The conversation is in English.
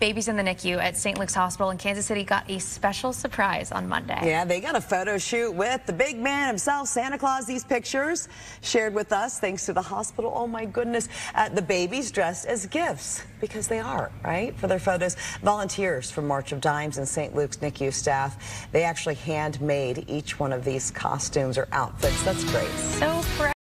babies in the NICU at St. Luke's Hospital in Kansas City got a special surprise on Monday. Yeah, they got a photo shoot with the big man himself, Santa Claus. These pictures shared with us thanks to the hospital. Oh my goodness. Uh, the babies dressed as gifts because they are, right? For their photos. Volunteers from March of Dimes and St. Luke's NICU staff, they actually handmade each one of these costumes or outfits. That's great. So